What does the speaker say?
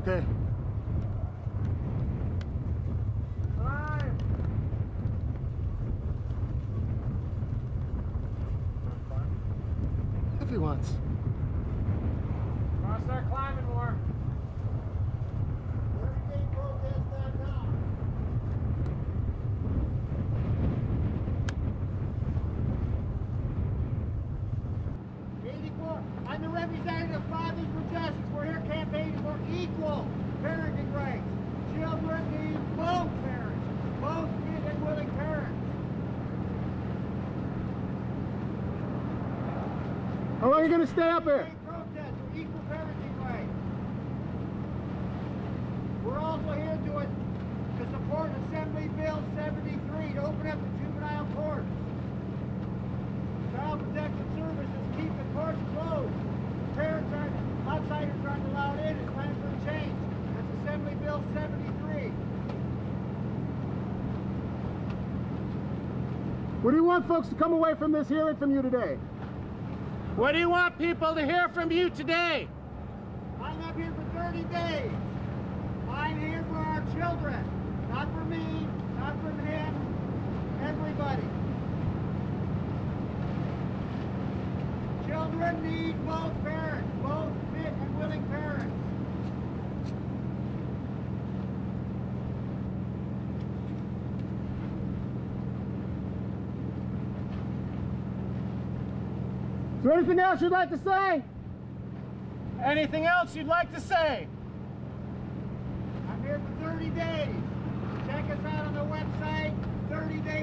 Okay. Climb. If he wants. Wanna start climbing I'm the representative of Fathers for Justice. We're here campaigning for equal parenting rights. Children need both parents, both fit and willing parents. How long are you going to stay up here? Protest for equal parenting rights. We're also here to, uh, to support Assembly Bill 73 to open up the juvenile courts. What do you want folks to come away from this hearing from you today? What do you want people to hear from you today? I'm up here for 30 days. I'm here for our children. Not for me, not for him, everybody. Children need both parents, both fit and willing parents. Is there anything else you'd like to say? Anything else you'd like to say? I'm here for 30 days. Check us out on the website, 30dayprotest.com.